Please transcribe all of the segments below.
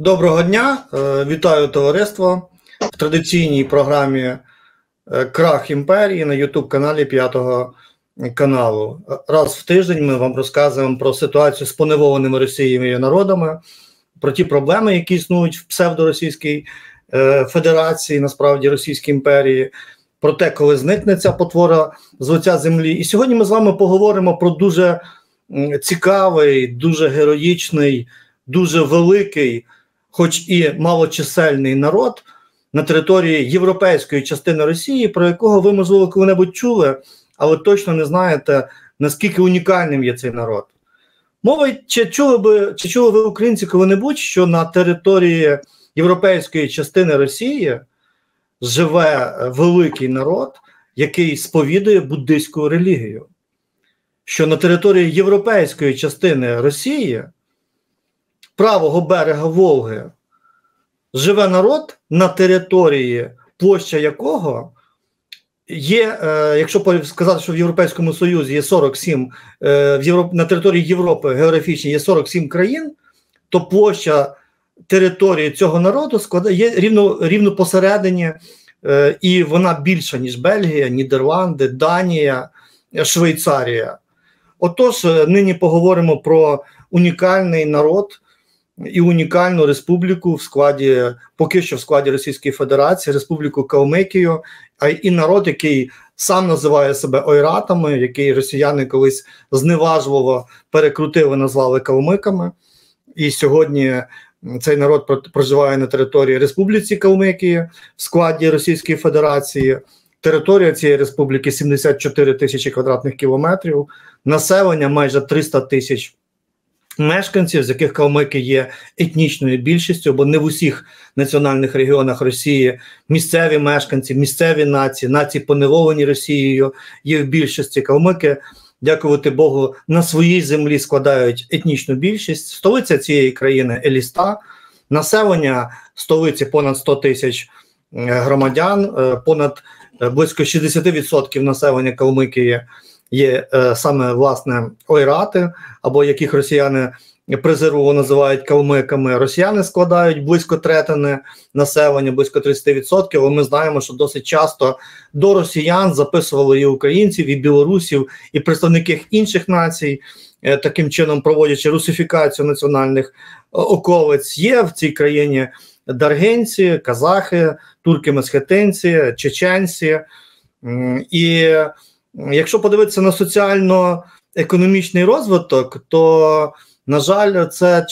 Доброго дня, е, вітаю товариство в традиційній програмі е, Крах імперії на Ютуб-каналі П'ятого каналу. Раз в тиждень ми вам розказуємо про ситуацію з поневоленими Росією народами, про ті проблеми, які існують в псевдоросійській е, Федерації, насправді Російській імперії, про те, коли зникне ця потвора з лиця землі. І сьогодні ми з вами поговоримо про дуже цікавий, дуже героїчний, дуже великий хоч і малочисельний народ на території європейської частини Росії, про якого ви, можливо, коли-небудь чули, але точно не знаєте, наскільки унікальним є цей народ. Мова, чи чули би, чи чули ви українці коли-небудь, що на території європейської частини Росії живе великий народ, який сповідує буддийську релігію? Що на території європейської частини Росії правого берега Волги живе народ на території, площа якого є, е, якщо сказати, що в Європейському Союзі є 47, е, в Європ, на території Європи географічні є 47 країн, то площа території цього народу складає рівно рівно посередині, е, і вона більша, ніж Бельгія, Нідерланди, Данія, Швейцарія. Отож, нині поговоримо про унікальний народ і унікальну республіку в складі, поки що в складі Російської Федерації, Республіку Калмикію, а і народ, який сам називає себе ойратами, який росіяни колись зневажливо перекрутили, назвали калмиками. І сьогодні цей народ проживає на території Республіці Калмикії в складі Російської Федерації. Територія цієї республіки 74 тисячі квадратних кілометрів, населення майже 300 тисяч мешканців, з яких калмики є етнічною більшістю, бо не в усіх національних регіонах Росії місцеві мешканці, місцеві нації, нації поневолені Росією є в більшості калмики. Дякувати Богу, на своїй землі складають етнічну більшість. Столиця цієї країни Еліста, населення столиці понад 100 тисяч е, громадян, е, понад е, близько 60% населення Калмикії є е, саме власне ойрати, або яких росіяни презирво називають калмиками. Росіяни складають близько третини населення, близько 30%, але Ми знаємо, що досить часто до росіян записували і українців, і білорусів, і представників інших націй. Е, таким чином проводячи русифікацію національних е, околиць, є в цій країні даргенці, казахи, турки-месхетинці, чеченці і Якщо подивитися на соціально-економічний розвиток, то на жаль, це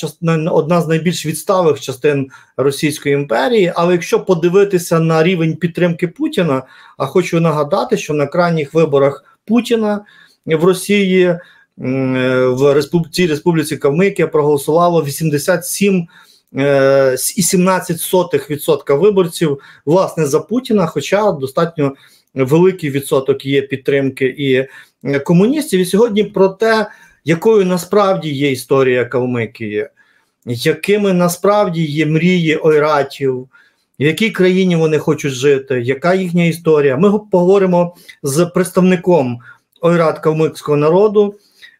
одна з найбільш відставих частин Російської імперії. Але якщо подивитися на рівень підтримки Путіна, а хочу нагадати, що на крайніх виборах Путіна в Росії в Республіці Республіці Кавмикія проголосувало 87 е, і 17% виборців власне за Путіна, хоча достатньо великий відсоток є підтримки і е, комуністів. І сьогодні про те, якою насправді є історія Калмикії, якими насправді є мрії ойратів, в якій країні вони хочуть жити, яка їхня історія. Ми поговоримо з представником ойрат калмикського народу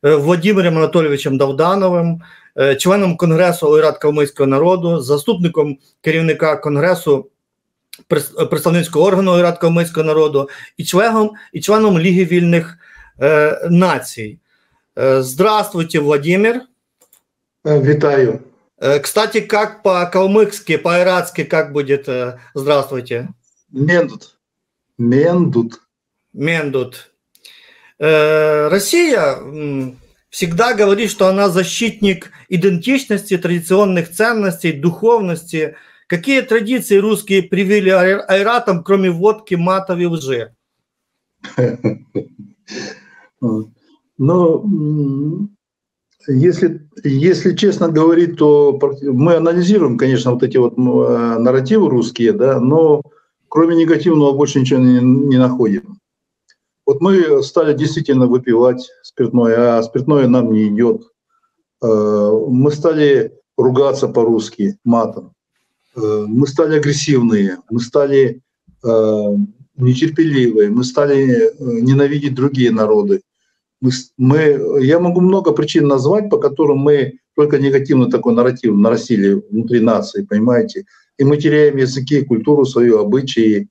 е, Владимиром Анатолійовичем Давдановим. Е, членом Конгресу Ойрат Калмицького народу, заступником керівника Конгресу представницького органу Рад Калмицького народу і членом і членом Ліги вільних е, націй. Е, здравствуйте, Владимир. Е, вітаю. Э, кстати, как по-калмыцки, по-айратски, как будет э, «здравствуйте»? Мендут. Мендут. Мендут. Э, Россия всегда говорит, что она защитник идентичности, традиционных ценностей, духовности – Какие традиции русские привили айратам, кроме водки, матов и лжи? Ну, если, если честно говорить, то мы анализируем, конечно, вот эти вот э, нарративы русские, да, но кроме негативного больше ничего не, не находим. Вот мы стали действительно выпивать спиртное, а спиртное нам не идет. Э, мы стали ругаться по-русски матом. Э, мы стали агрессивные, мы стали э, нетерпеливые, мы стали э, ненавидеть другие народы. Мы, мы, я могу много причин назвать, по которым мы только негативный такой нарратив нарастили внутри нации, понимаете? И мы теряем языки, культуру свою, обычаи.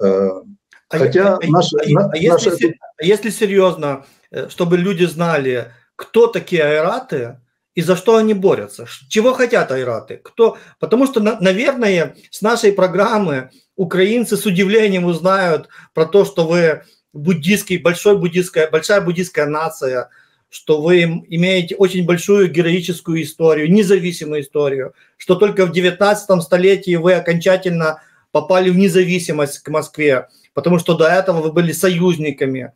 А хотя а, а, а, если, если серьезно, чтобы люди знали, кто такие айраты и за что они борются, чего хотят айраты, кто, потому что, наверное, с нашей программы украинцы с удивлением узнают про то, что вы буддийский, большой буддийская, большая буддийская нация – что вы имеете очень большую героическую историю, независимую историю, что только в 19 столетии вы окончательно попали в независимость к Москве, потому что до этого вы были союзниками.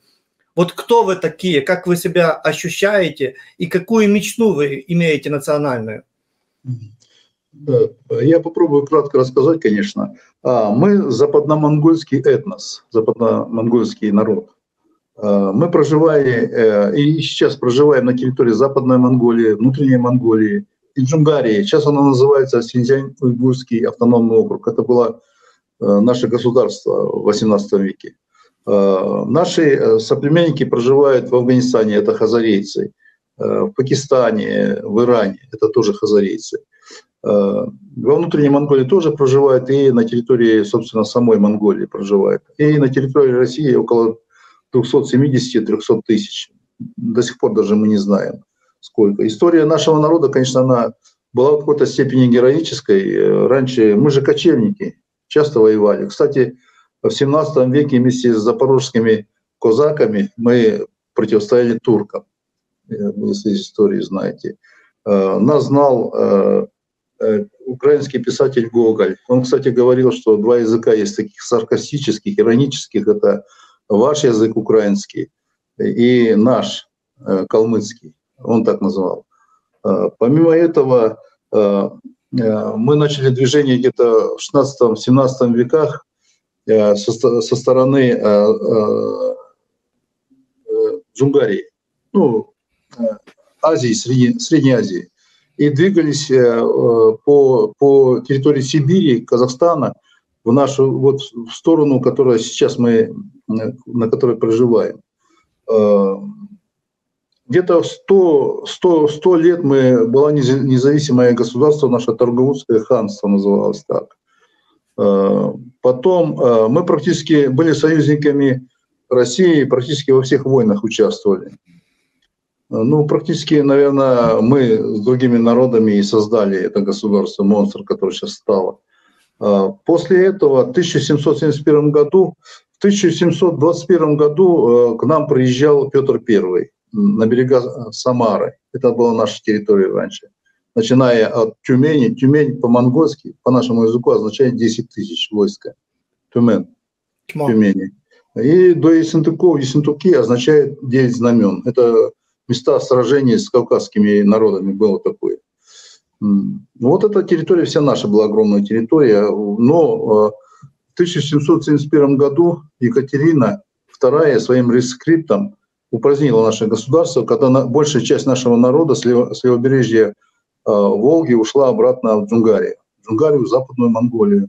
Вот кто вы такие, как вы себя ощущаете и какую мечту вы имеете национальную? Я попробую кратко рассказать, конечно. А, мы западно-монгольский этнос, западно-монгольский народ. Э, мы проживаем э, и сейчас проживаем на территории Западной Монголии, внутренней Монголии и Джунгарии. Сейчас она называется Синьцзянь-Уйгурский автономный округ. Это было э, наше государство в XVIII веке. Наши соплеменники проживают в Афганистане, это хазарейцы. В Пакистане, в Иране, это тоже хазарейцы. Во внутренней Монголии тоже проживают, и на территории, собственно, самой Монголии проживают. И на территории России около 270-300 тысяч. До сих пор даже мы не знаем, сколько. История нашего народа, конечно, она была в какой-то степени героической. Раньше мы же кочевники, часто воевали. Кстати, в 17 веке вместе с запорожскими козаками мы противостояли туркам. Вы из истории знаете. Э, нас знал э, э, украинский писатель Гоголь. Он, кстати, говорил, что два языка есть таких саркастических, иронических. Это ваш язык украинский и наш э, калмыцкий, он так называл. Э, помимо этого, э, мы начали движение где-то в 16-17 веках со, со стороны Джунгарии, ну, Азии, Средней, Средней Азии. И двигались по, по территории Сибири, Казахстана – в нашу вот в сторону, которая сейчас мы, на которой проживаем. Э, где-то 100, 100, 100 лет мы была независимое государство, наше торговское ханство называлось так. Потом э, мы практически были союзниками России, практически во всех войнах участвовали. Ну, практически, наверное, мы с другими народами и создали это государство, монстр, которое сейчас стало. А, после этого в 1771 году, в 1721 году э, к нам приезжал Петр I на берега Самары. Это была наша территория раньше. Начиная от Тюмени. Тюмень по-монгольски, по нашему языку, означает 10 тысяч войска. Тюмен. Тюмени. И до Ессентуков, Ессентуки означает 9 знамен. Это места сражений с кавказскими народами было такое. Вот эта территория вся наша была огромная территория, но э, в 1771 году Екатерина II своим рескриптом упразднила наше государство, когда большая часть нашего народа с, лево, с левобережья Волги ушла обратно в Джунгарию, в Джунгарию, в Западную Монголию.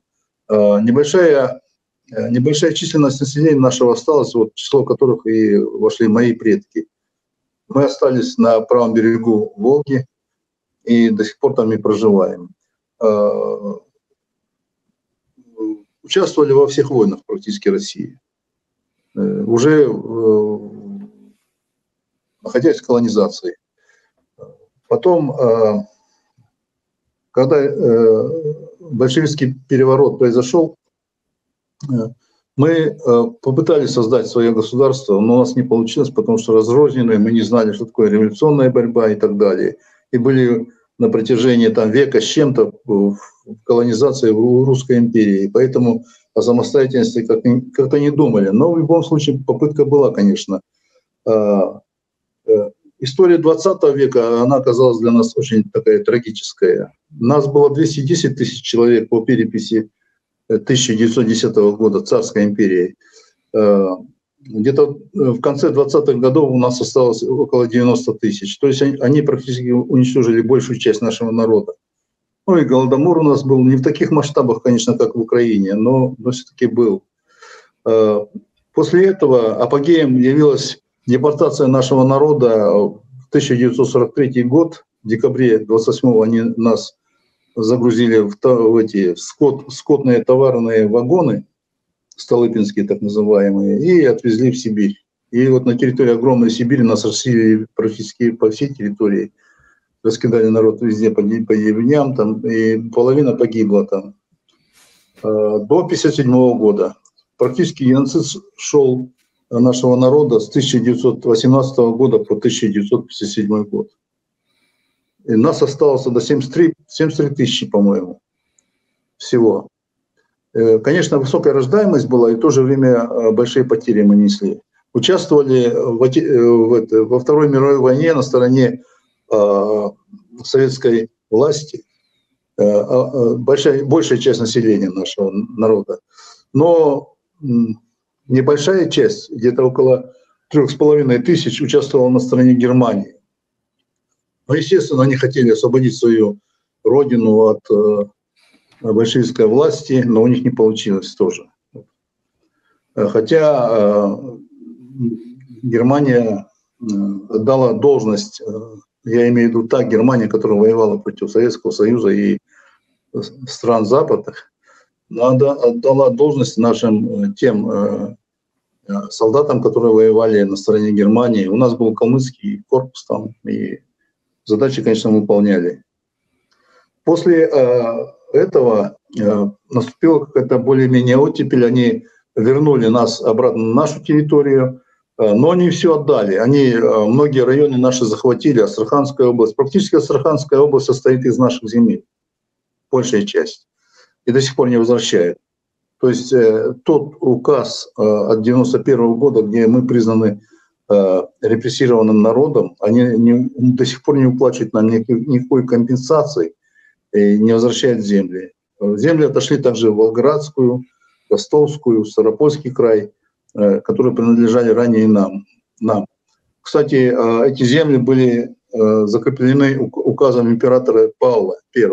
Э, небольшая, небольшая численность населения нашего осталась, вот, число которых и вошли мои предки. Мы остались на правом берегу Волги, и до сих пор там и проживаем. Участвовали во всех войнах практически России. Э, уже э, находясь в колонизации. Потом, когда э, большевистский переворот произошел, мы попытались создать свое государство, но у нас не получилось, потому что разрозненные, мы не знали, что такое революционная борьба и так далее. И были на протяжении там, века с чем-то в колонизации в Русской империи. Поэтому о самостоятельности как-то не думали. Но в любом случае попытка была, конечно. А, э, история 20 века, она оказалась для нас очень такая трагическая. Нас было 210 тысяч человек по переписи 1910 года Царской империи. А, где-то э, в конце 20-х годов у нас осталось около 90 тысяч. То есть они, практически уничтожили большую часть нашего народа. Ну и Голодомор у нас был не в таких масштабах, конечно, как в Украине, но, но все-таки был. Э, после этого апогеем явилась депортация нашего народа в 1943 год, в декабре 28 они нас загрузили в, в эти скот, скотные товарные вагоны, Столыпинские так называемые, и отвезли в Сибирь. И вот на территории огромной Сибири нас рассеяли практически по всей территории. Раскидали народ везде по, по деревням, там, и половина погибла там. А, до 1957 года. Практически геноцид шел нашего народа с 1918 года по 1957 год. И нас осталось до 73, 73 тысячи, по-моему, всего. Э, конечно, высокая рождаемость была, и в то же время э, большие потери мы несли. Участвовали в, э, во Второй мировой войне на стороне советской власти большая, большая часть населения нашего народа. Но небольшая часть, где-то около трех с половиной тысяч, участвовала на стороне Германии. Но, естественно, они хотели освободить свою родину от э, большевистской власти, но у них не получилось тоже. Хотя э, Германия э, дала должность, э, я имею в виду та Германия, которая воевала против Советского Союза и стран западных, она отдала должность нашим э, тем э, э, солдатам, которые воевали на стороне Германии. У нас был калмыцкий корпус там, и задачи, конечно, выполняли. После этого наступила какая-то более-менее оттепель, они вернули нас обратно на нашу территорию, но не все отдали. Они многие районы наши захватили, Астраханская область. Практически Астраханская область состоит из наших земель, большая часть и до сих пор не возвращает. То есть э, тот указ э, от 91 года, где мы признаны э, репрессированным народом, они не, до сих пор не уплачивают нам никакой, никакой компенсации и не возвращают земли. Земли отошли также в Волгоградскую, Ростовскую, Старопольский край, которые принадлежали ранее нам. нам. Кстати, эти земли были закреплены указом императора Павла I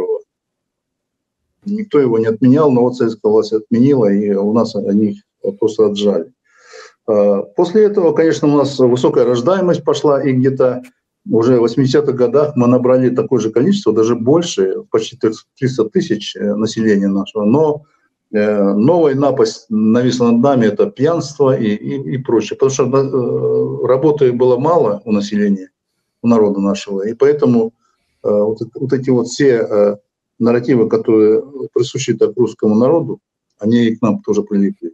Никто его не отменял, но вот советская власть отменила, и у нас они просто отжали. А, после этого, конечно, у нас высокая рождаемость пошла, и где-то уже в 80-х годах мы набрали такое же количество, даже больше, почти 300 тысяч э, населения нашего. Но э, новая напасть нависла над нами, это пьянство и, и, и прочее. Потому что э, работы было мало у населения, у народа нашего. И поэтому вот, вот эти вот все нарративы, которые присущи так русскому народу, они и к нам тоже прилипли.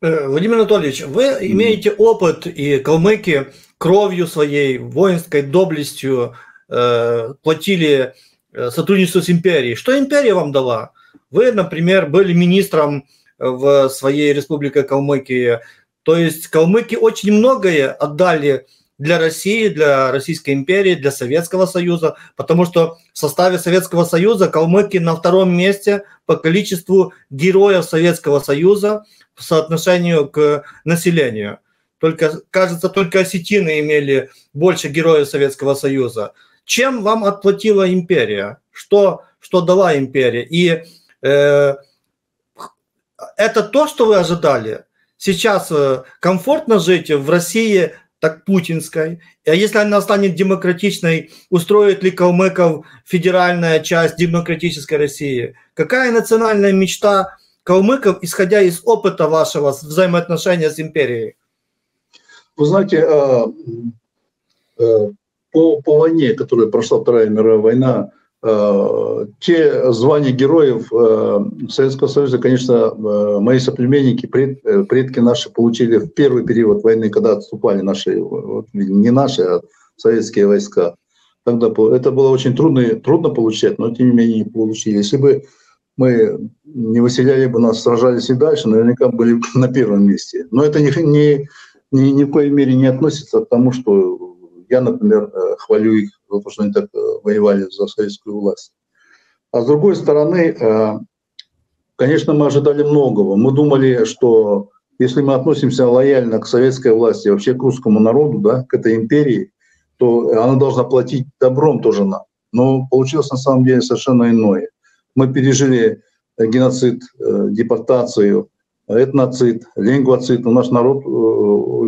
Э, Владимир Анатольевич, вы имеете опыт и калмыки кровью своей, воинской доблестью э, платили э, сотрудничество с империей. Что империя вам дала? Вы, например, были министром в своей республике Калмыкия. То есть калмыки очень многое отдали для России, для Российской империи, для Советского Союза, потому что в составе Советского Союза калмыки на втором месте по количеству героев Советского Союза по соотношению к населению. Только, кажется, только осетины имели больше героев Советского Союза. Чем вам отплатила империя? Что, что дала империя? И э, это то, что вы ожидали? Сейчас э, комфортно жить в России так путинской. А если она станет демократичной, устроит ли калмыков федеральная часть демократической России? Какая национальная мечта калмыков, исходя из опыта вашего взаимоотношения с империей? Вы знаете, а, а, по, по войне, которая прошла Вторая мировая война, те звания героев э, Советского Союза, конечно, э, мои соплеменники, предки наши получили в первый период войны, когда отступали наши, не наши, а советские войска. Тогда это было очень трудно, трудно получать, но тем не менее получили. Если бы мы не выселяли бы нас, сражались и дальше, наверняка были на первом месте. Но это ни, ни, ни, ни в коей мере не относится к тому, что я, например, э, хвалю их за то, что они так э, воевали за советскую власть. А с другой стороны, э, конечно, мы ожидали многого. Мы думали, что если мы относимся лояльно к советской власти, вообще к русскому народу, да, к этой империи, то она должна платить добром тоже нам. Но получилось на самом деле совершенно иное. Мы пережили геноцид, депортацию, этноцид, лингвоцид. У наш народ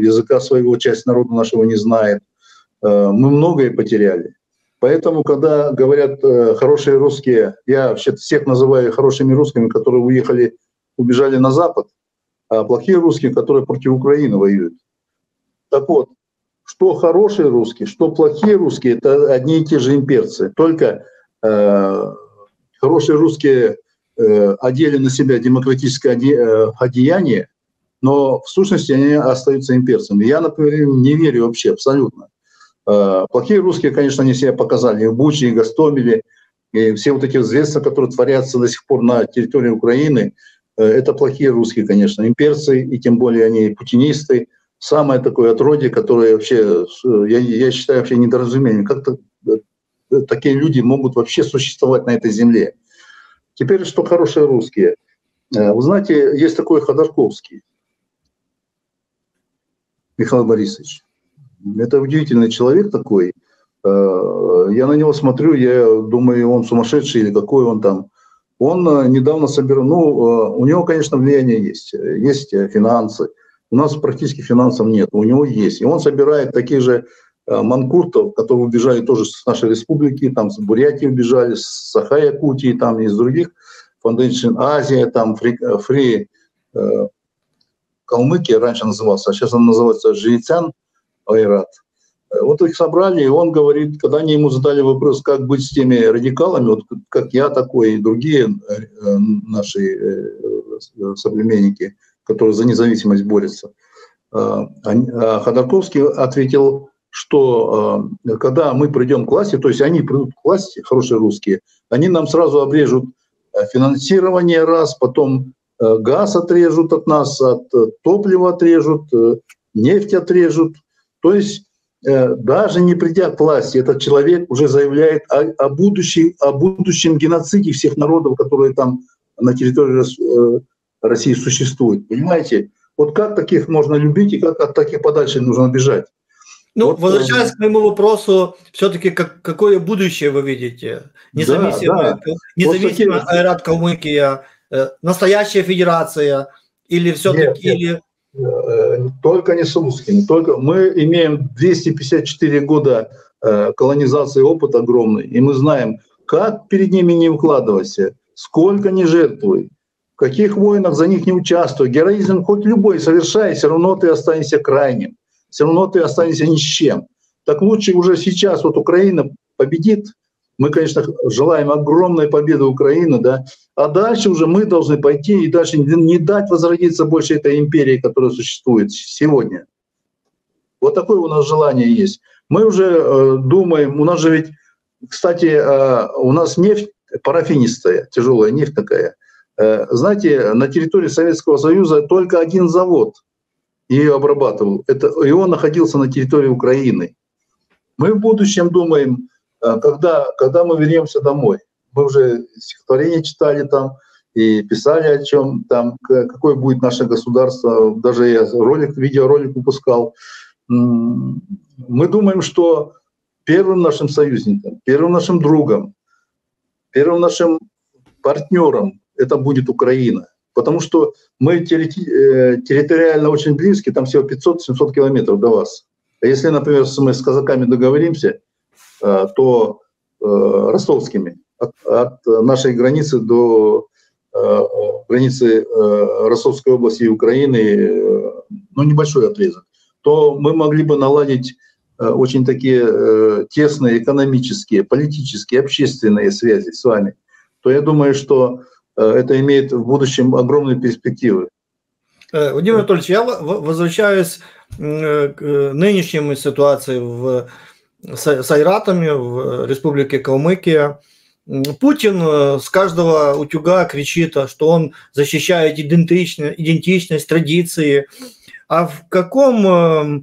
языка своего, часть народа нашего не знает. Э, мы многое потеряли. Поэтому, когда говорят э, хорошие русские, я вообще всех называю хорошими русскими, которые уехали, убежали на Запад, а плохие русские, которые против Украины воюют. Так вот, что хорошие русские, что плохие русские, это одни и те же имперцы. Только э, хорошие русские э, одели на себя демократическое э, одеяние, но в сущности они остаются имперцами. Я, например, не верю вообще абсолютно. Э, плохие русские, конечно, они себя показали и в Буче, и Гастомеле, и все вот эти зверства, которые творятся до сих пор на территории Украины, э, это плохие русские, конечно, имперцы, и тем более они путинисты. Самое такое отродье, которое вообще, я, я считаю, вообще недоразумением. Как-то э, такие люди могут вообще существовать на этой земле. Теперь, что хорошие русские. Вы знаете, есть такой Ходорковский, Михаил Борисович. Это удивительный человек такой. Э, я на него смотрю, я думаю, он сумасшедший или какой он там. Он э, недавно собирал, ну, э, у него, конечно, влияние есть, есть финансы. У нас практически финансов нет, у него есть. И он собирает таких же манкуртов, которые убежали тоже с нашей республики, там с Бурятии убежали, с Саха-Якутии, там из других, Foundation Азия, там Фри, Фри Калмыкия раньше назывался, а сейчас он называется Жицян, Айрат. Э, вот их собрали, и он говорит, когда они ему задали вопрос, как быть с теми радикалами, вот как я такой и другие э, наши э, соплеменники, которые за независимость борются, а Ходорковский ответил, что когда мы придем к власти, то есть они придут к власти, хорошие русские, они нам сразу обрежут финансирование раз, потом газ отрежут от нас, от топлива отрежут, нефть отрежут, то есть э, даже не придя к власти, этот человек уже заявляет о, о, будущем, о будущем геноциде всех народов, которые там на территории э, России существуют. Понимаете? Вот как таких можно любить и как от таких подальше нужно бежать? Ну, вот, возвращаясь э, к моему вопросу, все-таки как, какое будущее вы видите? Независимая, да, да. независимая вот Айрат Калмыкия, настоящая федерация или все-таки... Или только не с русскими. Только мы имеем 254 года э, колонизации опыт огромный, и мы знаем, как перед ними не укладывайся, сколько не жертвуй, в каких войнах за них не участвуй. Героизм хоть любой совершай, все равно ты останешься крайним, все равно ты останешься ни с чем. Так лучше уже сейчас вот Украина победит, мы, конечно, желаем огромной победы Украины, да, а дальше уже мы должны пойти и дальше не дать возродиться больше этой империи, которая существует сегодня. Вот такое у нас желание есть. Мы уже э, думаем, у нас же ведь, кстати, э, у нас нефть парафинистая, тяжелая нефть такая. Э, знаете, на территории Советского Союза только один завод ее обрабатывал. Это, и он находился на территории Украины. Мы в будущем думаем, когда, когда мы вернемся домой. Мы уже стихотворение читали там и писали о чем там, какое будет наше государство. Даже я ролик, видеоролик выпускал. Мы думаем, что первым нашим союзником, первым нашим другом, первым нашим партнером это будет Украина. Потому что мы э, территориально очень близки, там всего 500-700 километров до вас. А если, например, мы с казаками договоримся, Э, то э, ростовскими от, от нашей границы до э, границы Ростовской области и Украины, ну, небольшой отрезок, то мы могли бы наладить очень такие тесные экономические, политические, общественные связи с вами, то я думаю, что это имеет в будущем огромные перспективы. Владимир Анатольевич, я возвращаюсь к нынешней ситуации в с, айратами в Республике Калмыкия. Путин э, с каждого утюга кричит, что он защищает идентичность, идентичность традиции. А в каком э,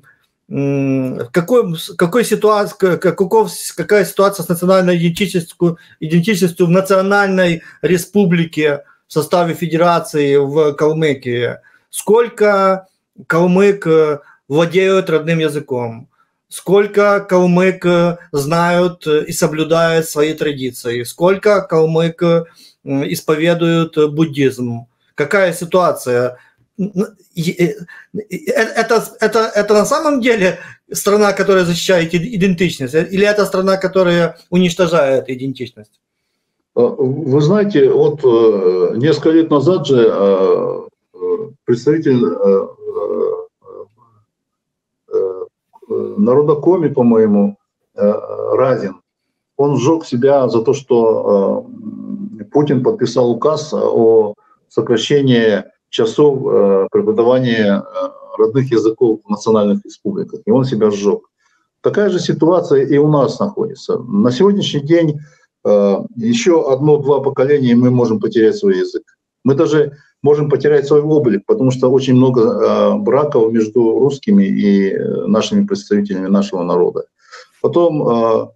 какой, какой ситуации, каков, какая ситуация с национальной идентичностью, идентичностью в национальной республике в составе федерации в Калмыкии? Сколько калмык э, владеют родным языком? Сколько калмык э, знают э, и соблюдают свои традиции, сколько калмык э, исповедуют буддизм, какая ситуация, это, это, это на самом деле страна, которая защищает идентичность, или это страна, которая уничтожает идентичность? Вы знаете, вот несколько лет назад же представитель народокоми, по-моему, Разин, он сжег себя за то, что Путин подписал указ о сокращении часов э, преподавания э, родных языков в национальных республиках, и он себя сжег. Такая же ситуация и у нас находится. На сегодняшний день э, еще одно-два поколения, и мы можем потерять свой язык. Мы даже можем потерять свой облик, потому что очень много браков между русскими и нашими представителями нашего народа. Потом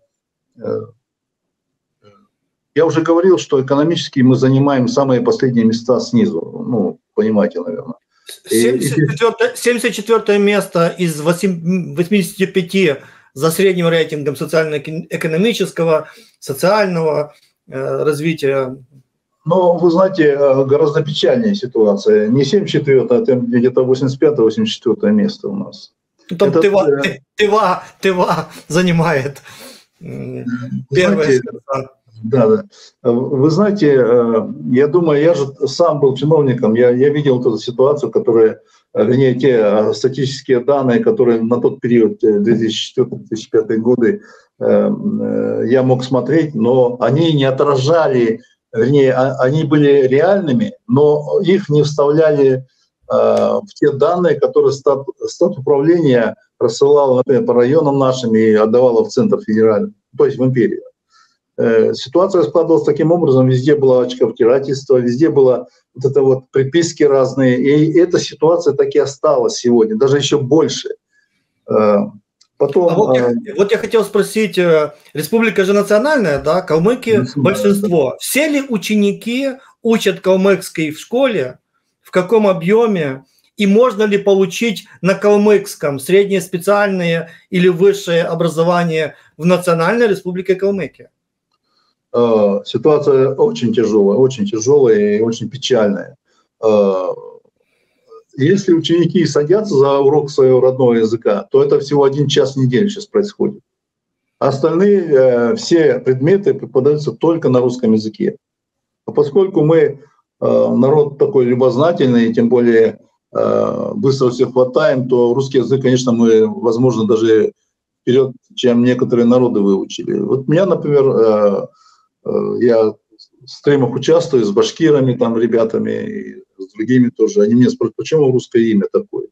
я уже говорил, что экономически мы занимаем самые последние места снизу. Ну, понимаете, наверное. 74, 74 место из 85 за средним рейтингом социально-экономического, социального э, развития. Но вы знаете, э, гораздо печальнее ситуация. Не 74, а где-то 85-84 место у нас. Там Это, Тыва. Тыва, Тыва занимает первое. Да, да. Вы знаете, э, я думаю, я же сам был чиновником, я, я видел эту ситуацию, которая, э, вернее, те статистические данные, которые на тот период, 2004-2005 годы, я мог смотреть, но они не отражали, вернее, а, они были реальными, но их не вставляли в те данные, которые стат, стат управления рассылал, например, по районам нашим и отдавала в центр федеральный, то есть в империю. Э, ситуация складывалась таким образом, везде было очковтирательство, везде было вот это вот приписки разные, и эта ситуация так и осталась сегодня, даже еще больше. Э, потом, а вот, я, э, вот я хотел спросить, республика же национальная, да, калмыки большинство. Все ли ученики учат калмыкский в школе? В каком объеме? И можно ли получить на калмыкском среднее специальное или высшее образование в Национальной Республике Калмыкия? Э, ситуация очень тяжелая, очень тяжелая и очень печальная. Э, если ученики садятся за урок своего родного языка, то это всего один час в неделю сейчас происходит. Остальные э, все предметы преподаются только на русском языке. А поскольку мы народ такой любознательный, тем более быстро все хватаем, то русский язык, конечно, мы, возможно, даже вперед, чем некоторые народы выучили. Вот меня, например, Э, я в стримах участвую с башкирами, там, ребятами, с другими тоже. Они меня спрашивают, почему русское имя такое,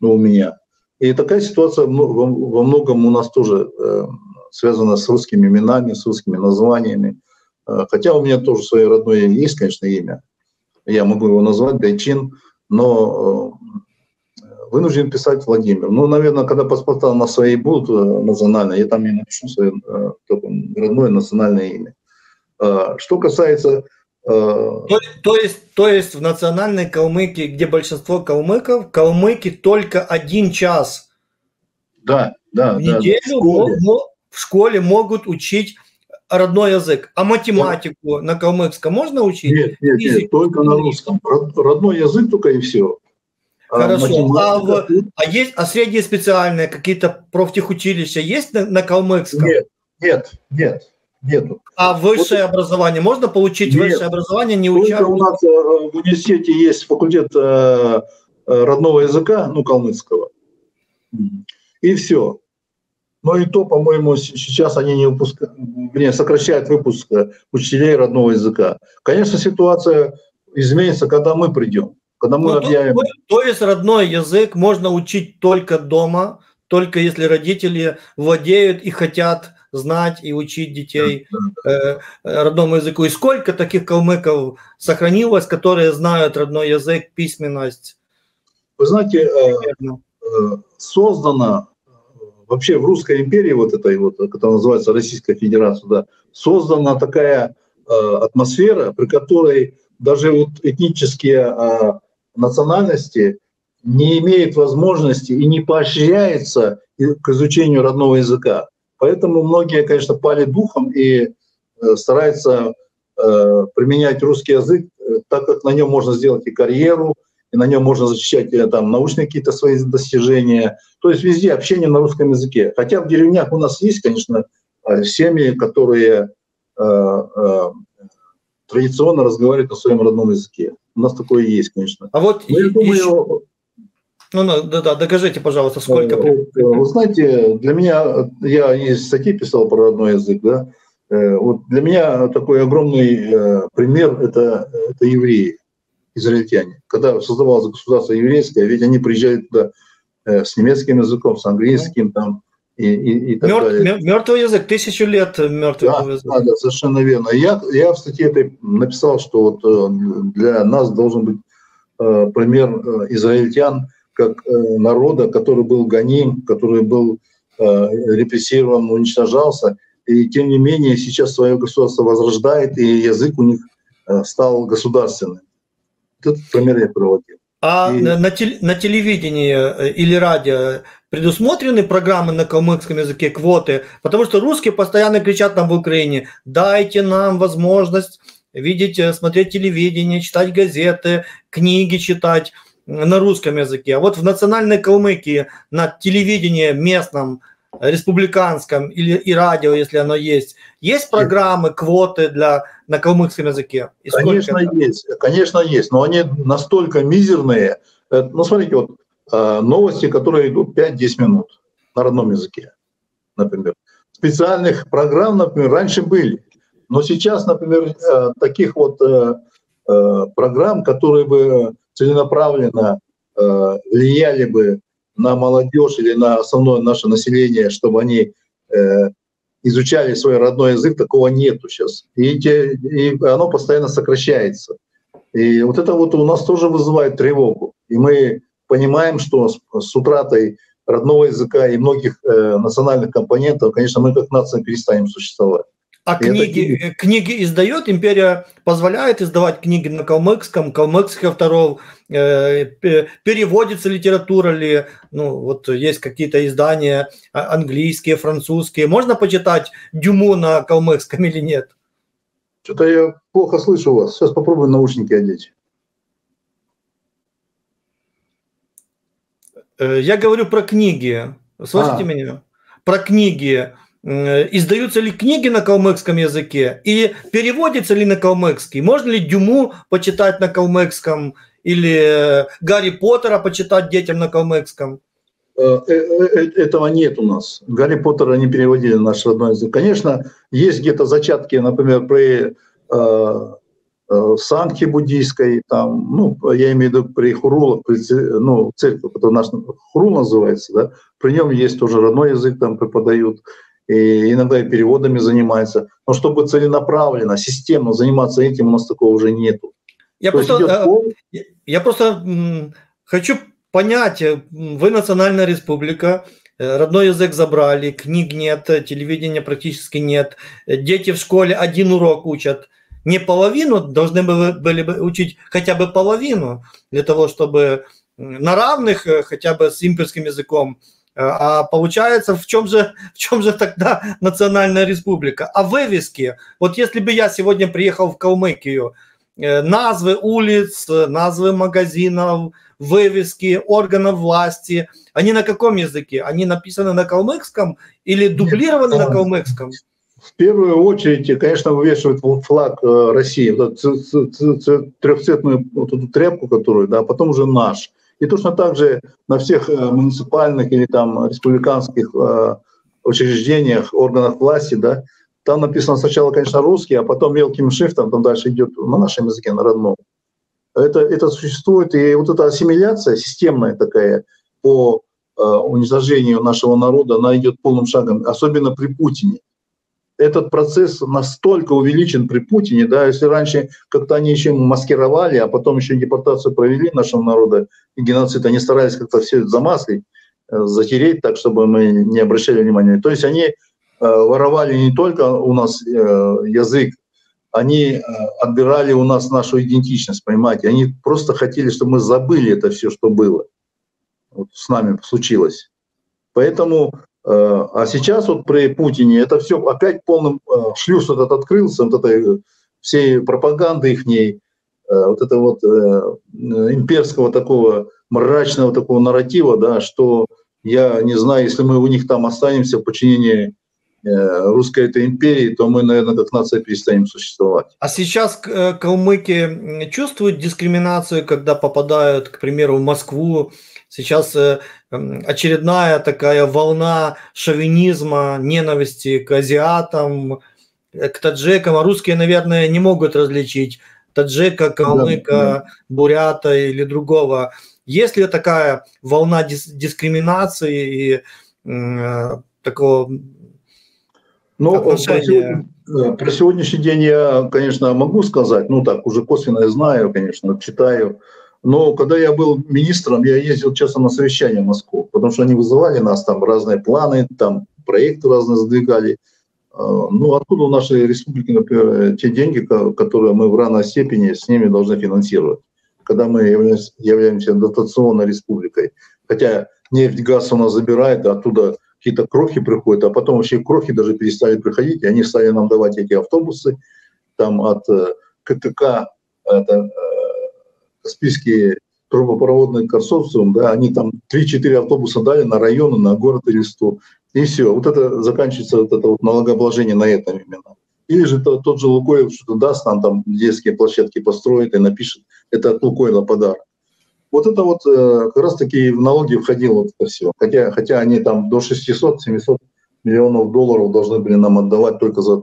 ну, у меня. И такая ситуация во многом у нас тоже э, связана с русскими именами, с русскими названиями. Э, хотя у меня тоже свое родное есть, конечно, имя. Я могу его назвать Дайчин, но вынужден писать Владимир. Ну, наверное, когда паспорта на свои будут национальные, я там и напишу свое родное национальное имя. Что касается... А, то, то, есть, то есть в национальной Калмыкии, где большинство калмыков, калмыки только один час да, да, в неделю да, в, школе. в школе могут учить родной язык. А математику да. на калмыкском можно учить? Нет, нет, нет, только на русском. Родной язык только и все. А Хорошо. А, а, в, а есть, а средние специальные какие-то профтехучилища есть на, на калмыкском? Нет, нет, нет нету. А высшее вот, образование? Можно получить нет, высшее образование, не уча? у нас э, в университете есть факультет э, э, родного языка, ну, калмыцкого. И все. Но и то, по-моему, сейчас они не выпускают, не, сокращают выпуск учителей родного языка. Конечно, ситуация изменится, когда мы придем. Когда мы ну, объявим... то, то есть родной язык можно учить только дома, только если родители владеют и хотят знать и учить детей э, родному языку. И сколько таких калмыков сохранилось, которые знают родной язык, письменность? Вы знаете, э, э, создана вообще в Русской империи, вот этой вот, которая называется Российская Федерация, да, создана такая э, атмосфера, при которой даже вот этнические э, национальности не имеют возможности и не поощряется к изучению родного языка. Поэтому многие, конечно, пали духом и э, стараются э, применять русский язык, э, так как на нем можно сделать и карьеру, и на нем можно защищать там научные какие-то свои достижения. То есть везде общение на русском языке. Хотя в деревнях у нас есть, конечно, семьи, которые э, э, традиционно разговаривают на своем родном языке. У нас такое есть, конечно. А вот Но я думаю, еще... Ну, ну, да, да, докажите, пожалуйста, сколько... Вы знаете, для меня, я из статьи писал про родной язык, да, вот для меня такой огромный пример это, – это евреи израильтяне. Когда создавалось государство еврейское, ведь они приезжали туда э, с немецким языком, с английским там, и, и, и так Мертв, далее. Мертвый язык, тысячу лет мертвый да, язык. Да, да, совершенно верно. Я, я в статье этой написал, что вот э, для нас должен быть э, пример израильтян как народа, который был гоним, который был репрессирован, уничтожался, и тем не менее сейчас свое государство возрождает, и язык у них стал государственным. Этот пример я проводил. А и... на, на, тел, на телевидении э, или радио предусмотрены программы на калмыцком языке, квоты? Потому что русские постоянно кричат нам в Украине, дайте нам возможность видеть, э, смотреть телевидение, читать газеты, книги читать на русском языке. А вот в национальной Калмыкии на телевидении местном республиканском или и радио, если оно есть, есть программы, квоты для на калмыцком языке? И конечно это? есть, конечно есть, но они настолько мизерные. Э, ну смотрите, вот э, новости, которые идут 5-10 минут на родном языке, например. Специальных программ, например, раньше были, но сейчас, например, э, таких вот программ, которые бы целенаправленно влияли бы на молодежь или на основное наше население, чтобы они э, изучали свой родной язык, такого нету сейчас. И, те, и оно постоянно сокращается. И вот это вот у нас тоже вызывает тревогу. И мы понимаем, что с, с утратой родного языка и многих э, национальных компонентов, конечно, мы как нация перестанем существовать. А книги, это... книги издает, империя позволяет издавать книги на калмыкском, калмыцких авторов, э, переводится литература ли, ну вот есть какие-то издания а, английские, французские, можно почитать Дюму на калмыкском или нет? Что-то я плохо слышу вас, сейчас попробую наушники одеть. Э, я говорю про книги, слышите а. меня? Про книги издаются ли книги на калмыкском языке и переводится ли на калмыкский? Можно ли Дюму почитать на калмыкском или э, Гарри Поттера почитать детям на калмыкском? Э, этого нет у нас. Гарри Поттера не переводили на наш родной язык. Конечно, есть где-то зачатки, например, при э, санкте буддийской, там, ну, я имею в виду при Хурулах, при, ну, церковь, это наш Хурул называется, да, при нем есть тоже родной язык, там преподают и иногда и переводами занимается. Но чтобы целенаправленно, системно заниматься этим, у нас такого уже нету. Я То просто, э, я просто хочу понять, э, вы национальная республика, э, родной язык забрали, книг нет, телевидения практически нет, дети в школе один урок учат, не половину, должны были бы учить хотя бы половину, для того, чтобы на равных хотя бы с имперским языком а получается, в чем же, в чем же тогда национальная республика? А вывески, вот если бы я сегодня приехал в Калмыкию, э, назвы улиц, назвы магазинов, вывески органов власти, они на каком языке? Они написаны на калмыкском или дублированы Нет, на калмыкском? В первую очередь, конечно, вывешивают флаг э, России, трехцветную вот эту тряпку, которую, да, а потом уже наш. И точно так же на всех э, муниципальных или там республиканских э, учреждениях, органах власти, да, там написано сначала, конечно, русский, а потом мелким шрифтом, там дальше идет на нашем языке, на родном. Это, это существует, и вот эта ассимиляция системная такая по э, уничтожению нашего народа, она идет полным шагом, особенно при Путине этот процесс настолько увеличен при Путине, да, если раньше как-то они еще маскировали, а потом еще депортацию провели нашего народа, и геноцид, они старались как-то все замаслить, э, затереть так, чтобы мы не обращали внимания. То есть они э, воровали не только у нас э, язык, они отбирали у нас нашу идентичность, понимаете? Они просто хотели, чтобы мы забыли это все, что было. Вот с нами случилось. Поэтому а сейчас вот при Путине это все опять полным э, шлюз этот открылся, вот этой всей пропаганды их ней. вот этого вот имперского такого мрачного такого нарратива, да, что я не знаю, если мы у них там останемся в подчинении русской этой империи, то мы, наверное, как нация перестанем существовать. А сейчас калмыки чувствуют дискриминацию, когда попадают, к примеру, в Москву, Сейчас э, очередная такая волна шовинизма, ненависти к азиатам, э, к таджикам. А русские, наверное, не могут различить таджика, калмыка, да, да. бурята или другого. Есть ли такая волна дис дискриминации и э, такого ну, отношения? Про, про сегодняшний день я, конечно, могу сказать, ну так, уже косвенно я знаю, конечно, читаю, но когда я был министром, я ездил часто на совещания в Москву, потому что они вызывали нас, там разные планы, там проекты разные задвигали. А, ну, откуда у нашей республики, например, те деньги, которые мы в равной степени с ними должны финансировать, когда мы являемся, являемся дотационной республикой. Хотя нефть, газ у нас забирает, а оттуда какие-то крохи приходят, а потом вообще крохи даже перестали приходить, и они стали нам давать эти автобусы там от э, КТК, это, Каспийский трубопроводный консорциум, да, они там 3-4 автобуса дали на районы, на город Элисту, и все. Вот это заканчивается вот это вот налогообложение на этом именно. Или же то, тот же Лукойл что-то даст, нам там детские площадки построит и напишет, это от Лукойла подарок. Вот это вот э, как раз таки в налоги входило это все. Хотя, хотя они там до 600-700 миллионов долларов должны были нам отдавать только за,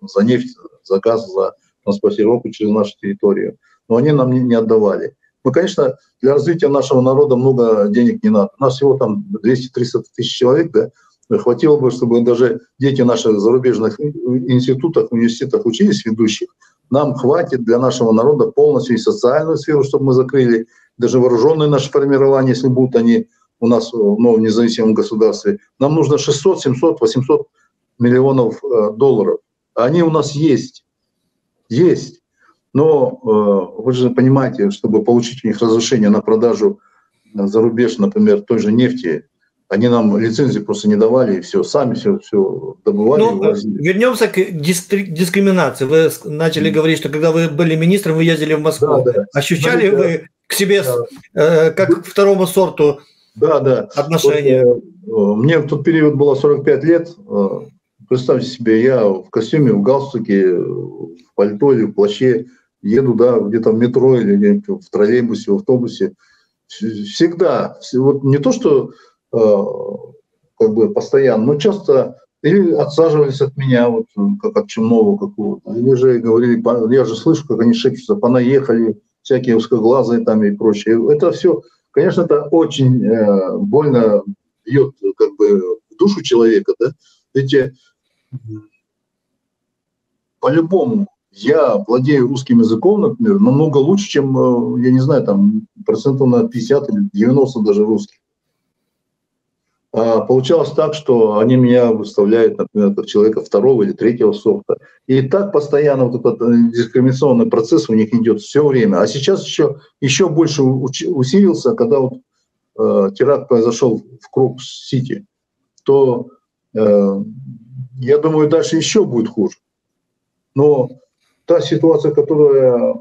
за нефть, за газ, за транспортировку через нашу территорию но они нам не, не отдавали. Ну, конечно, для развития нашего народа много денег не надо. У нас всего там 200-300 тысяч человек, да, хватило бы, чтобы даже дети наших зарубежных институтов, университетов учились ведущих. Нам хватит для нашего народа полностью и социальную сферу, чтобы мы закрыли, даже вооруженные наши формирования, если будут они у нас в новом независимом государстве. Нам нужно 600, 700, 800 миллионов э, долларов. Они у нас есть. Есть. Но э, вы же понимаете, чтобы получить у них разрешение на продажу за рубеж, например, той же нефти, они нам лицензии просто не давали, и все, сами все, все добывали. Ну, вернемся к дискриминации. Вы начали mm. говорить, что когда вы были министром, вы ездили в Москву. Да, да. Ощущали да, вы к себе да. э, как к второму сорту да, да. отношения? Вот, э, мне в тот период было 45 лет. Э, представьте себе, я в костюме, в галстуке, в пальто или в плаще еду, да, где-то в метро или в троллейбусе, в автобусе, всегда, вот не то, что э, как бы постоянно, но часто или отсаживались от меня, вот как от чумного какого-то, или же говорили, я же слышу, как они шепчутся, понаехали, всякие узкоглазые там и прочее. Это все, конечно, это очень э, больно бьет как бы душу человека, да, ведь э, по-любому я владею русским языком, например, намного лучше, чем, э, я не знаю, там процентов на 50 или 90 даже русских. А получалось так, что они меня выставляют, например, как человека второго или третьего сорта. И так постоянно вот этот э, дискриминационный процесс у них идет все время. А сейчас еще, еще больше усилился, когда вот, э, теракт произошел в Круп-Сити, то э, я думаю, дальше еще будет хуже. Но та ситуация, которая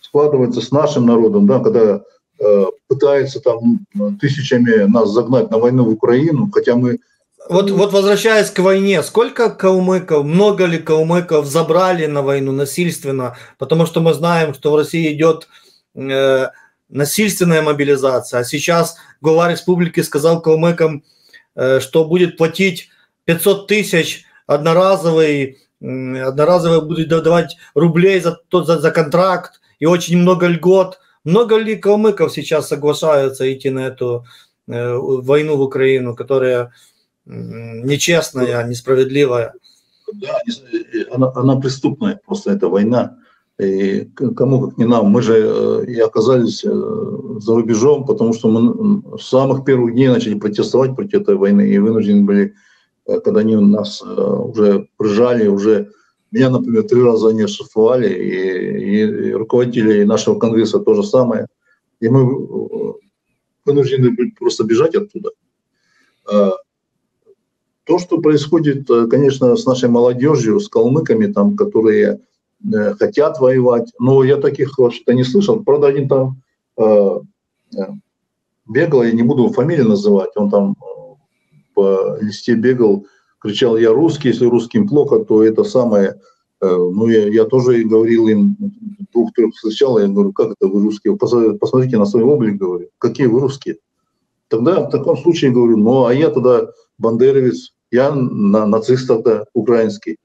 складывается с нашим народом, да, когда э, пытается там тысячами нас загнать на войну в Украину, хотя мы вот, вот возвращаясь к войне, сколько калмыков, много ли калмыков забрали на войну насильственно? Потому что мы знаем, что в России идет э, насильственная мобилизация. А сейчас глава республики сказал калмыкам, э, что будет платить 500 тысяч одноразовый одноразово будут давать рублей за, за, за контракт и очень много льгот. Много ли калмыков сейчас соглашаются идти на эту э, войну в Украину, которая нечестная, несправедливая? Да, она, она преступная, просто эта война. И кому как не нам. Мы же э, и оказались э, за рубежом, потому что мы с самых первых дней начали протестовать против этой войны и вынуждены были когда они нас э, уже прижали, уже меня, например, три раза они оштрафовали, и, и руководители нашего конгресса то же самое. И мы э, вынуждены были просто бежать оттуда. То, что происходит, конечно, с нашей молодежью, с калмыками, там, которые э, хотят воевать. Но я таких вообще-то не слышал. Правда, один там э, э бегал, я не буду фамилию называть, он там по листе бегал, кричал, я русский, если русским плохо, то это самое, ну, я, я тоже говорил им, двух-трех встречал, я говорю, как это вы русские? Посмотрите на свой облик, говорю, какие вы русские? Тогда в таком случае говорю, ну, а я тогда бандеровец, я на, нацист тогда украинский.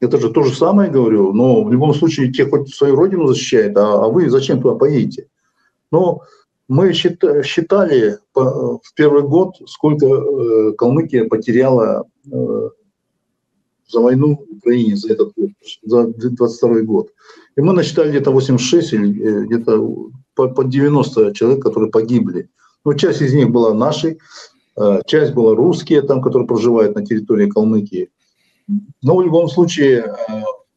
Это же то же самое говорю, но в любом случае те хоть свою родину защищают, а, а вы зачем туда поедете? Но мы считали в первый год, сколько э, Калмыкия потеряла э, за войну в Украине за этот год, за 22 год. И мы насчитали где-то 86 или э, где-то под 90 человек, которые погибли. Ну, часть из них была нашей, часть была русские, там, которые проживают на территории Калмыкии. Но в любом случае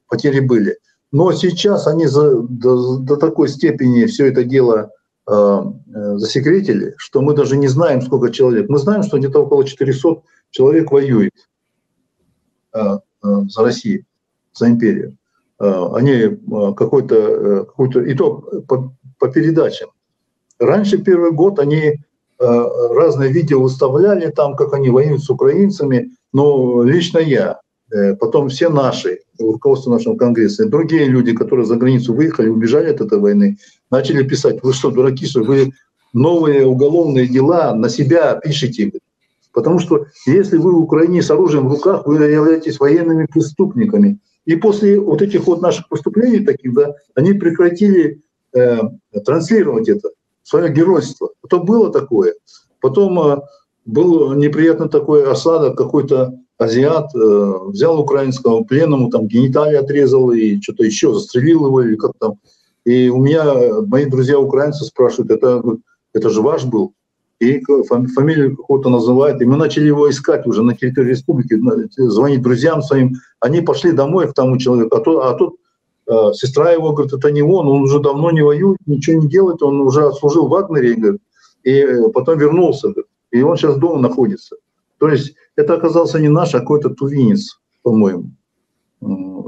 потери были. Но сейчас они за, до, до такой степени все это дело засекретили, что мы даже не знаем, сколько человек. Мы знаем, что где-то около 400 человек воюет э, э, за Россию, за империю. Они какой-то, какой-то итог по, по передачам. Раньше первый год они разные видео выставляли там, как они воюют с украинцами, но лично я, потом все наши, руководство нашего конгресса, другие люди, которые за границу выехали, убежали от этой войны, начали писать, вы что, дураки, что вы новые уголовные дела на себя пишете. Потому что если вы в Украине с оружием в руках, вы являетесь военными преступниками. И после вот этих вот наших поступлений таких, да, они прекратили э, транслировать это, свое геройство. Это было такое. Потом э, был неприятно такой осадок, какой-то азиат э, взял украинского пленному, там гениталии отрезал и что-то еще, застрелил его или как там. И у меня мои друзья украинцы спрашивают, это, это же ваш был? И фамилию какого-то называют. И мы начали его искать уже на территории республики, звонить друзьям своим. Они пошли домой к тому человеку. А, а тут э, сестра его говорит, это не он, он уже давно не воюет, ничего не делает, он уже отслужил в Вагнере, говорит, и э, потом вернулся. Говорит, и он сейчас дома находится. То есть это оказался не наш, а какой-то тувинец, по-моему.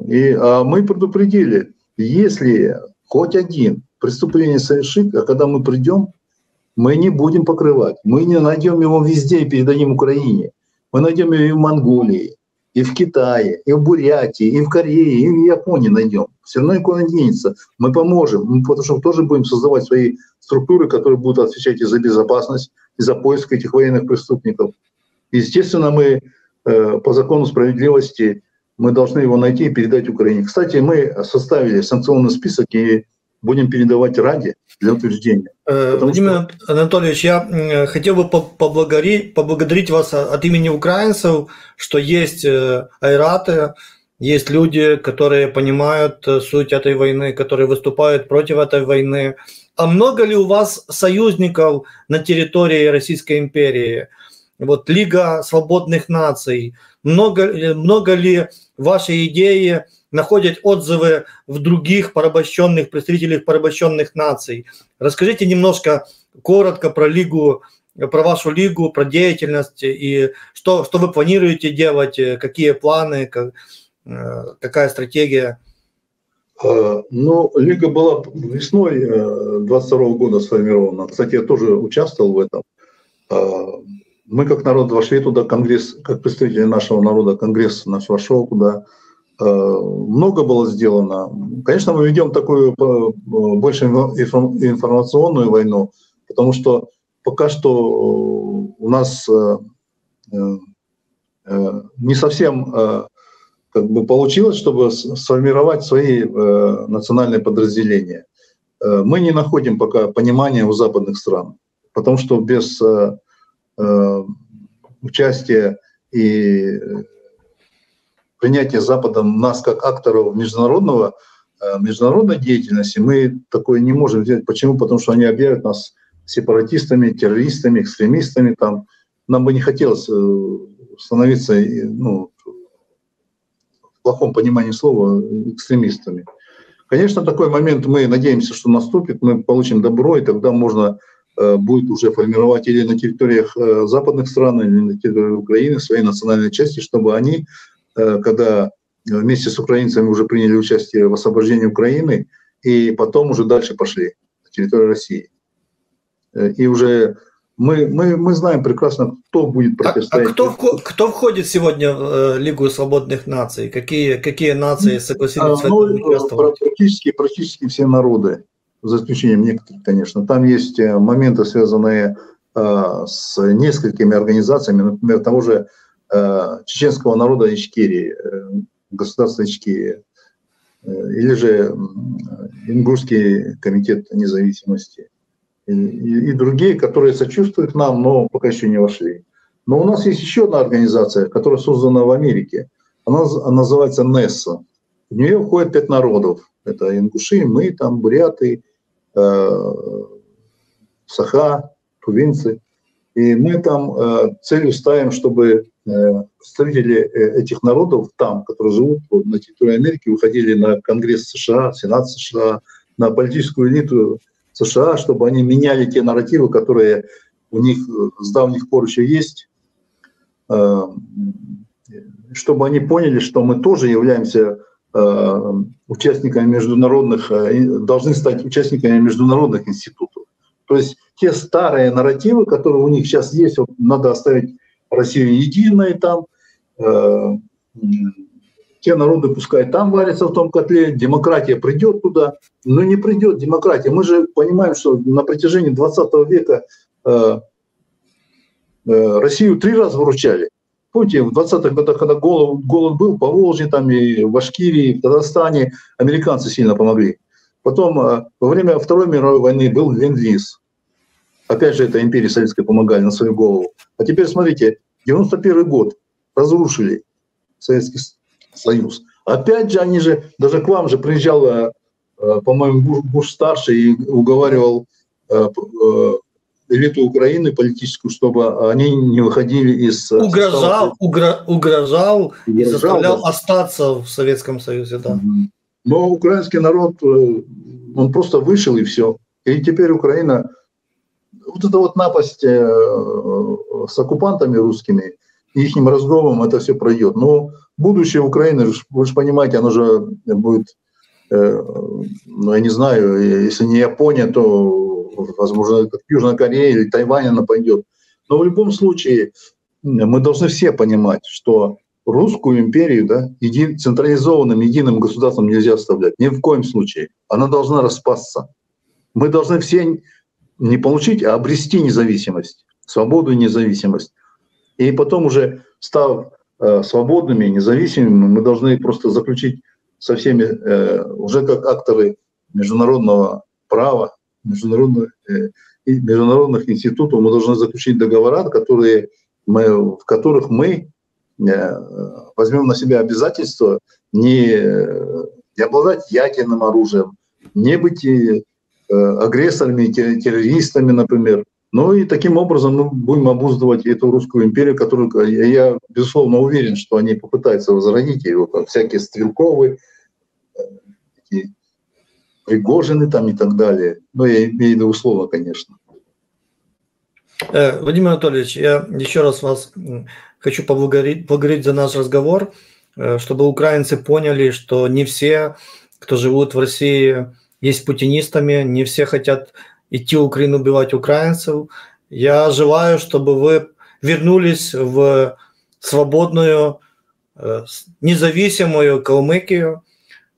И, а мы предупредили, если хоть один преступление совершит, а когда мы придем, мы не будем покрывать. Мы не найдем его везде и передадим Украине. Мы найдем его и в Монголии, и в Китае, и в Бурятии, и в Корее, и в Японии найдем. Все равно никуда не денется. Мы поможем, мы потому что тоже будем создавать свои структуры, которые будут отвечать и за безопасность, и за поиск этих военных преступников. Естественно, мы э, по закону справедливости мы должны его найти и передать Украине. Кстати, мы составили санкционный список и будем передавать Раде для утверждения. Э, Владимир что... Анатольевич, я хотел бы поблагодарить, поблагодарить вас от имени украинцев, что есть э, айраты, есть люди, которые понимают э, суть этой войны, которые выступают против этой войны. А много ли у вас союзников на территории Российской империи? Вот Лига свободных наций. Много, много ли ваши идеи находят отзывы в других порабощенных, представителях порабощенных наций. Расскажите немножко коротко про лигу, про вашу лигу, про деятельность и что, что вы планируете делать, какие планы, как, э, какая стратегия. Э, ну, лига была весной 22 э, года сформирована. Кстати, я тоже участвовал в этом. Мы как народ вошли туда, конгресс, как представители нашего народа, конгресс наш вошел туда. Э, много было сделано. Конечно, мы ведем такую э, больше информационную войну, потому что пока что у нас э, не совсем как бы получилось, чтобы сформировать свои национальные подразделения. Мы не находим пока понимания у западных стран, потому что без Э, участие и принятие Западом нас как акторов международного, э, международной деятельности, мы такое не можем сделать. Почему? Потому что они объявят нас сепаратистами, террористами, экстремистами. Там. Нам бы не хотелось э, становиться ну, в плохом понимании слова экстремистами. Конечно, такой момент мы надеемся, что наступит, мы получим добро, и тогда можно Э, будет уже формировать или на территориях э, западных стран, или на территории Украины свои национальные части, чтобы они, э, когда вместе с украинцами уже приняли участие в освобождении Украины, и потом уже дальше пошли на территорию России. И уже мы, мы, мы знаем прекрасно, кто будет противостоять. А, а кто, кто входит сегодня в э, Лигу свободных наций? Какие, какие нации согласились а, ну, участвовать? Практически, практически все народы, за исключением некоторых, конечно. Там есть э, моменты, связанные э, с несколькими организациями, например, того же э, чеченского народа Ичкерии, государства Ичкерия, э, или же Ингушский комитет независимости и, другие, которые сочувствуют нам, но пока еще не вошли. Но у нас есть еще одна организация, которая создана в Америке. Она, называется НЕСА. В нее входит пять народов. Это ингуши, мы, там, буряты, саха, тувинцы. И мы там э, целью ставим, чтобы э, представители этих народов там, которые живут вот, на территории Америки, выходили на Конгресс США, Сенат США, на политическую элиту США, чтобы они меняли те нарративы, которые у них с давних пор еще есть, э, чтобы они поняли, что мы тоже являемся участниками международных, должны стать участниками международных институтов. То есть те старые нарративы, которые у них сейчас есть, вот надо оставить Россию единой там, те народы пускай там варятся в том котле, демократия придет туда, но не придет демократия. Мы же понимаем, что на протяжении 20 века э, э, Россию три раза выручали. Помните, в 20-х годах, когда голод, голод был, по Волжье, там и в Башкирии, в Казахстане, американцы сильно помогли. Потом э, во время Второй мировой войны был Ленд-Лиз. Опять же, это империи советской помогали на свою голову. А теперь смотрите, 91 год разрушили Советский Союз. Опять же, они же, даже к вам же приезжал, э, э, по-моему, Буш-старший и уговаривал элиту Украины политическую, чтобы они не выходили из... Угрожал, угро, угрожал, и заставлял да. остаться в Советском Союзе, да. Но украинский народ, он просто вышел и все. И теперь Украина, вот эта вот напасть с оккупантами русскими, их разгромом это все пройдет. Но будущее Украины, вы же понимаете, оно же будет, э, ну, я не знаю, если не Япония, то, возможно, как Южная Корея или Тайвань она пойдет. Но в любом случае мы должны все понимать, что русскую империю да, еди, централизованным единым государством нельзя оставлять. Ни в коем случае. Она должна распасться. Мы должны все не получить, а обрести независимость, свободу и независимость. И потом уже став Э, свободными, независимыми, мы должны просто заключить со всеми, э, уже как акторы международного права, международных, э, международных институтов, мы должны заключить договора, которые мы, в которых мы возьмем на себя обязательство не, не обладать ядерным оружием, не быть агрессорами, террористами, например, ну и таким образом мы будем обуздывать эту русскую империю, которую я, безусловно, уверен, что они попытаются возродить ее, как всякие Стрелковы, такие э, Пригожины там и так далее. Но я имею в виду условно, конечно. Э, Владимир Анатольевич, я еще раз вас хочу поблагодарить, поблагодарить за наш разговор, э, чтобы украинцы поняли, что не все, кто живут в России, есть путинистами, не все хотят идти в Украину убивать украинцев. Я желаю, чтобы вы вернулись в свободную, э, независимую Калмыкию,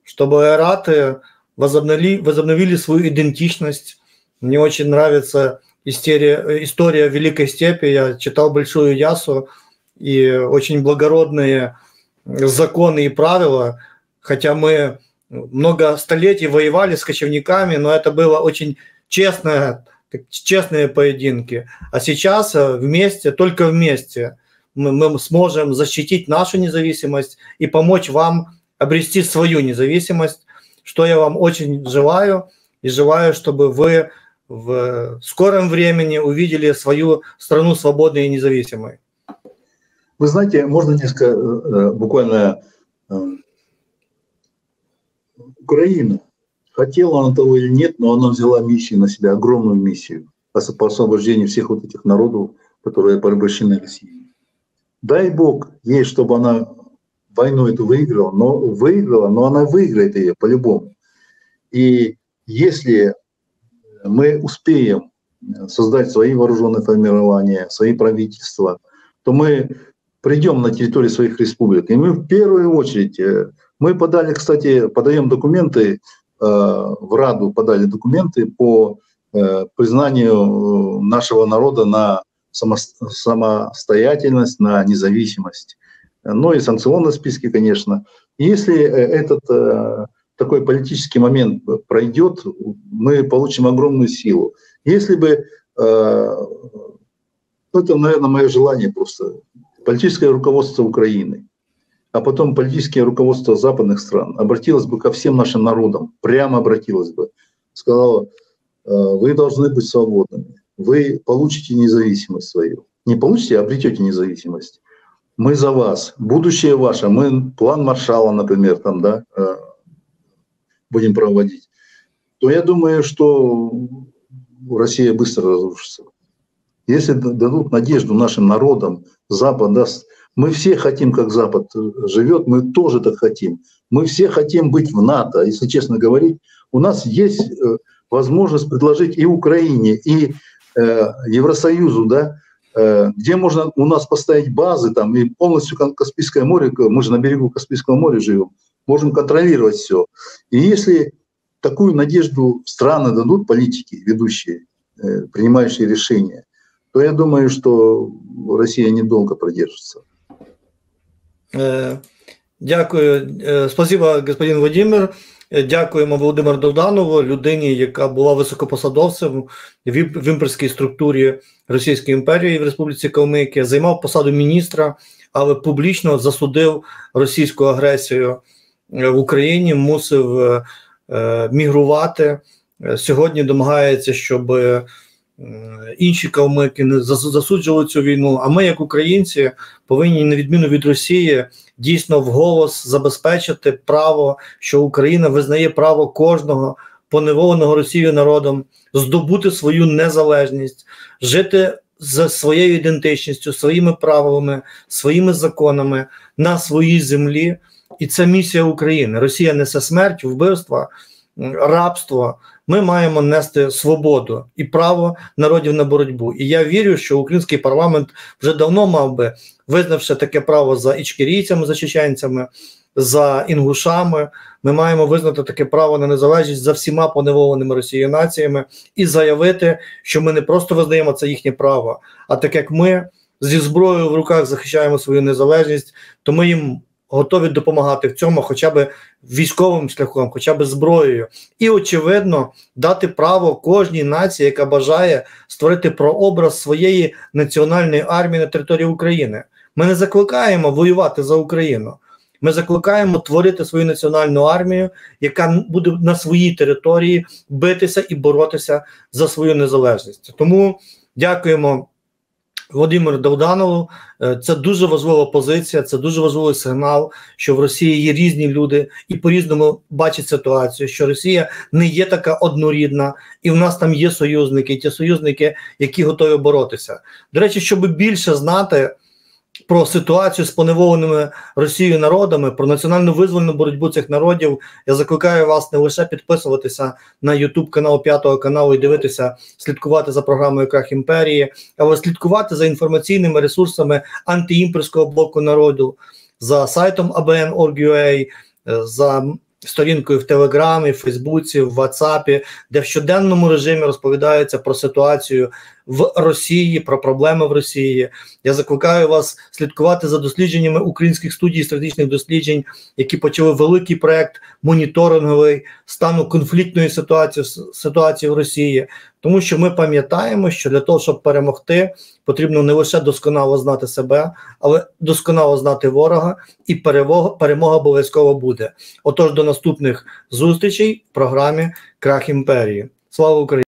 чтобы айраты возобновили, возобновили свою идентичность. Мне очень нравится история, история Великой Степи. Я читал Большую Ясу и очень благородные законы и правила, хотя мы много столетий воевали с кочевниками, но это было очень честное, честные поединки. А сейчас э, вместе, только вместе мы, мы сможем защитить нашу независимость и помочь вам обрести свою независимость, что я вам очень желаю. И желаю, чтобы вы в скором времени увидели свою страну свободной и независимой. Вы знаете, можно несколько э, э, буквально Украина Хотела она того или нет, но она взяла миссию на себя, огромную миссию по освобождению всех вот этих народов, которые порабощены Россией. Дай Бог ей, чтобы она войну эту выиграла, но выиграла, но она выиграет ее по-любому. И если мы успеем создать свои вооруженные формирования, свои правительства, то мы придем на территорию своих республик. И мы в первую очередь, э, мы подали, кстати, подаем документы, э, в Раду подали документы по э, признанию нашего народа на самостоятельность, на независимость. Ну и санкционные списки, конечно. если этот такой политический момент пройдет, мы получим огромную силу. Если бы, ну это, наверное, мое желание просто, политическое руководство Украины, а потом политическое руководство западных стран обратилось бы ко всем нашим народам, прямо обратилось бы, сказало, вы должны быть свободными, вы получите независимость свою. Не получите, а обретете независимость. Мы за вас, будущее ваше, мы план Маршала, например, там, да, будем проводить, то я думаю, что Россия быстро разрушится. Если дадут надежду нашим народам, Запад даст, мы все хотим, как Запад живет, мы тоже так хотим. Мы все хотим быть в НАТО, если честно говорить. У нас есть э, возможность предложить и Украине, и э, Евросоюзу, да, э, где можно у нас поставить базы там и полностью Каспийское море, мы же на берегу Каспийского моря живем, можем контролировать все. И если такую надежду страны дадут политики, ведущие, э, принимающие решения, то я думаю, что Россия недолго продержится. Э, дякую. Е, спасибо, господин Владимир. Е, дякуємо Володимиру Довданову, людині, яка була високопосадовцем в імперській структурі Російської імперії в Республіці Калмики, займав посаду міністра, але публічно засудив російську агресію в Україні, мусив е, мігрувати. Сьогодні домагається, щоб інші калмики не засуджували цю війну. А ми, як українці, повинні, на відміну від Росії, дійсно вголос забезпечити право, що Україна визнає право кожного поневоленого Росією народом здобути свою незалежність, жити за своєю ідентичністю, своїми правилами, своїми законами на своїй землі. І це місія України. Росія несе смерть, вбивства, рабство ми маємо нести свободу і право народів на боротьбу. І я вірю, що український парламент вже давно мав би визнавши таке право за ічкерійцями, за чеченцями, за інгушами. Ми маємо визнати таке право на незалежність за всіма поневоленими Росією націями і заявити, що ми не просто визнаємо це їхнє право, а так як ми зі зброєю в руках захищаємо свою незалежність, то ми їм готові допомагати в цьому, хоча б військовим шляхом, хоча б зброєю, і очевидно дати право кожній нації, яка бажає створити прообраз своєї національної армії на території України. Ми не закликаємо воювати за Україну. Ми закликаємо творити свою національну армію, яка буде на своїй території битися і боротися за свою незалежність. Тому дякуємо Володимиру Довданову. Е, це дуже важлива позиція, це дуже важливий сигнал, що в Росії є різні люди і по-різному бачать ситуацію, що Росія не є така однорідна, і в нас там є союзники, ті союзники, які готові боротися. До речі, щоб більше знати про ситуацію з поневоленими Росією народами, про національну визвольну боротьбу цих народів. Я закликаю вас не лише підписуватися на YouTube канал П'ятого каналу і дивитися, слідкувати за програмою Крах імперії, але слідкувати за інформаційними ресурсами антиімперського блоку народу, за сайтом ABN.org.ua, за сторінкою в Телеграмі, в Фейсбуці, в Ватсапі, де в щоденному режимі розповідається про ситуацію в Росії, про проблеми в Росії. Я закликаю вас слідкувати за дослідженнями українських студій стратегічних досліджень, які почали великий проект моніторинговий стану конфліктної ситуації ситуації в Росії, тому що ми пам'ятаємо, що для того, щоб перемогти, потрібно не лише досконало знати себе, але досконало знати ворога, і перемога, перемога обов'язково буде. Отож, до наступних зустрічей в програмі Крах імперії. Слава Україні!